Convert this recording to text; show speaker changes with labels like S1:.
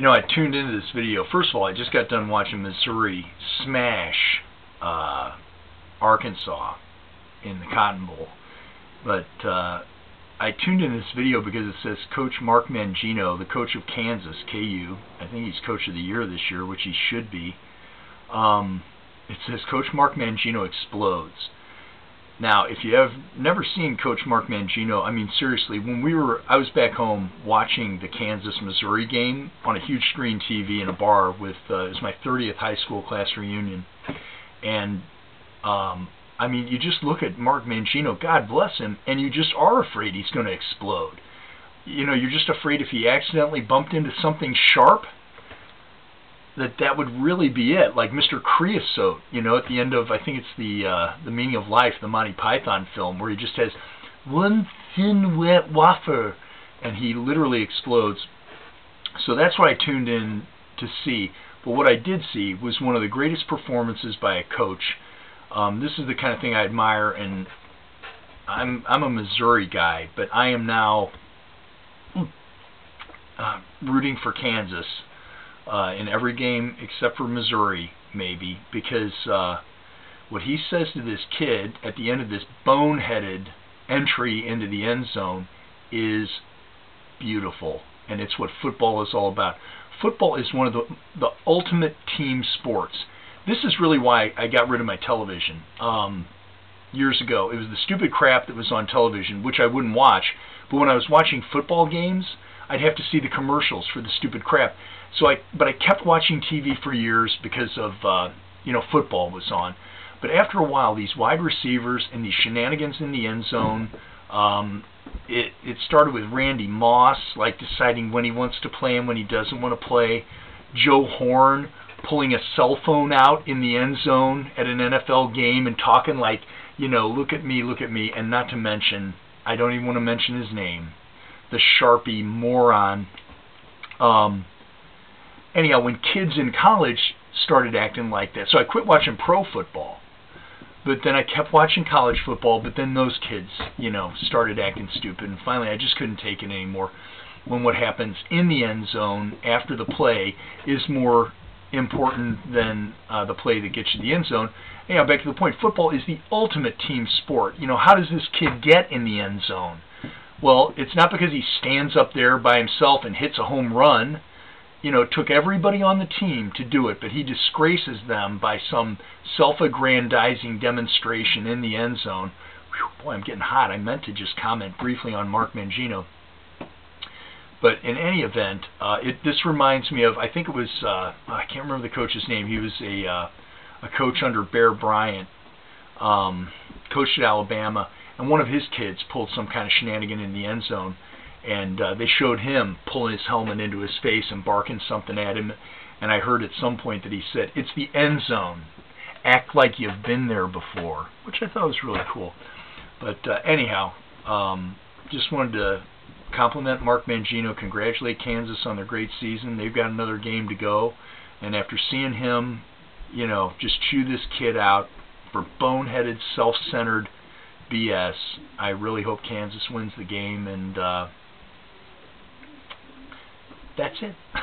S1: You know, I tuned into this video. First of all, I just got done watching Missouri smash uh, Arkansas in the Cotton Bowl. But uh, I tuned in this video because it says Coach Mark Mangino, the coach of Kansas, KU. I think he's Coach of the Year this year, which he should be. Um, it says Coach Mark Mangino explodes. Now, if you have never seen Coach Mark Mangino, I mean seriously, when we were, I was back home watching the Kansas-Missouri game on a huge screen TV in a bar with, uh, it was my 30th high school class reunion, and um, I mean, you just look at Mark Mangino, God bless him, and you just are afraid he's going to explode. You know, you're just afraid if he accidentally bumped into something sharp, that that would really be it, like Mr. Creosote, you know, at the end of I think it's the uh, the Meaning of Life, the Monty Python film, where he just has one thin wet wafer, and he literally explodes. So that's what I tuned in to see. But what I did see was one of the greatest performances by a coach. Um, this is the kind of thing I admire, and I'm I'm a Missouri guy, but I am now uh, rooting for Kansas uh, in every game except for Missouri, maybe, because uh, what he says to this kid at the end of this boneheaded entry into the end zone is beautiful, and it's what football is all about. Football is one of the the ultimate team sports. This is really why I got rid of my television um, years ago. It was the stupid crap that was on television, which I wouldn't watch. But when I was watching football games, I'd have to see the commercials for the stupid crap. So I, but I kept watching TV for years because of, uh, you know, football was on. But after a while, these wide receivers and these shenanigans in the end zone, um, it it started with Randy Moss, like deciding when he wants to play and when he doesn't want to play. Joe Horn pulling a cell phone out in the end zone at an NFL game and talking like, you know, look at me, look at me, and not to mention, I don't even want to mention his name, the Sharpie moron. Um, anyhow, when kids in college started acting like that, so I quit watching pro football. But then I kept watching college football, but then those kids, you know, started acting stupid, and finally I just couldn't take it anymore. When what happens in the end zone after the play is more important than uh, the play that gets you the end zone. Anyhow, back to the point, football is the ultimate team sport. You know, how does this kid get in the end zone? Well, it's not because he stands up there by himself and hits a home run you know, it took everybody on the team to do it, but he disgraces them by some self-aggrandizing demonstration in the end zone. Whew, boy, I'm getting hot. I meant to just comment briefly on Mark Mangino. But in any event, uh, it, this reminds me of, I think it was, uh, I can't remember the coach's name. He was a, uh, a coach under Bear Bryant, um, coached at Alabama, and one of his kids pulled some kind of shenanigan in the end zone and uh, they showed him pulling his helmet into his face and barking something at him. And I heard at some point that he said, "It's the end zone. Act like you've been there before," which I thought was really cool. But uh, anyhow, um, just wanted to compliment Mark Mangino, congratulate Kansas on their great season. They've got another game to go, and after seeing him, you know, just chew this kid out for boneheaded, self-centered BS, I really hope Kansas wins the game and. Uh, that's it.